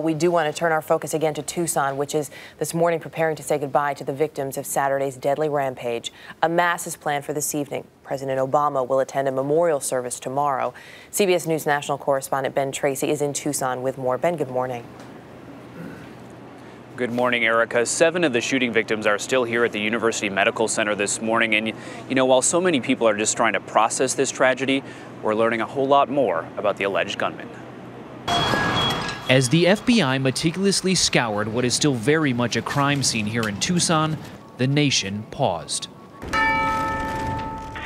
We do want to turn our focus again to Tucson, which is this morning preparing to say goodbye to the victims of Saturday's deadly rampage. A mass is planned for this evening. President Obama will attend a memorial service tomorrow. CBS News national correspondent Ben Tracy is in Tucson with more. Ben, good morning. Good morning, Erica. Seven of the shooting victims are still here at the University Medical Center this morning. And, you know, while so many people are just trying to process this tragedy, we're learning a whole lot more about the alleged gunman. As the FBI meticulously scoured what is still very much a crime scene here in Tucson, the nation paused.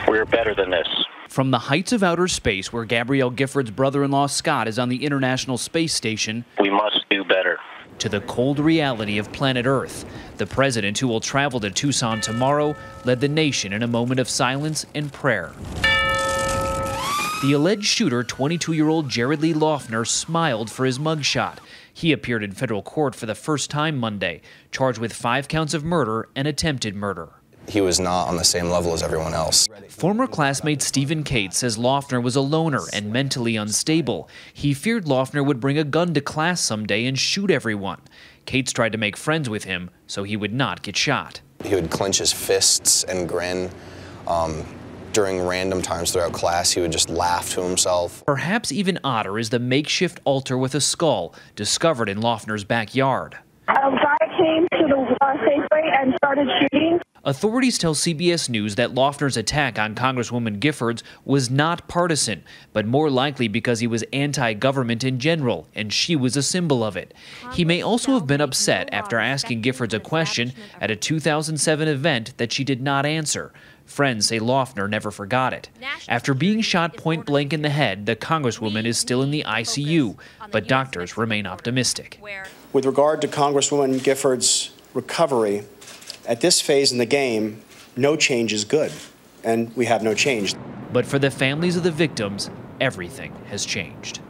We're better than this. From the heights of outer space, where Gabrielle Giffords' brother in law Scott is on the International Space Station, we must do better. To the cold reality of planet Earth, the president, who will travel to Tucson tomorrow, led the nation in a moment of silence and prayer. The alleged shooter, 22 year old Jared Lee Loughner, smiled for his mugshot. He appeared in federal court for the first time Monday, charged with five counts of murder and attempted murder. He was not on the same level as everyone else. Former classmate Stephen Cates says Loughner was a loner and mentally unstable. He feared Loughner would bring a gun to class someday and shoot everyone. Cates tried to make friends with him so he would not get shot. He would clench his fists and grin. Um, during random times throughout class, he would just laugh to himself. Perhaps even odder is the makeshift altar with a skull discovered in Loughner's backyard. A guy came to the uh, Safeway and started shooting. Authorities tell CBS News that Loughner's attack on Congresswoman Giffords was not partisan, but more likely because he was anti government in general, and she was a symbol of it. He may also have been upset after asking Giffords a question at a 2007 event that she did not answer. Friends say Loughner never forgot it. After being shot point blank in the head, the Congresswoman is still in the ICU, but doctors remain optimistic. With regard to Congresswoman Giffords' recovery, at this phase in the game, no change is good, and we have no change. But for the families of the victims, everything has changed.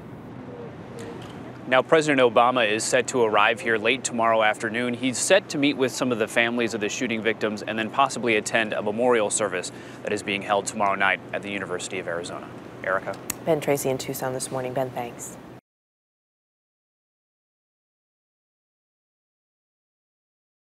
Now, President Obama is set to arrive here late tomorrow afternoon. He's set to meet with some of the families of the shooting victims and then possibly attend a memorial service that is being held tomorrow night at the University of Arizona. Erica. Ben Tracy in Tucson this morning. Ben, thanks.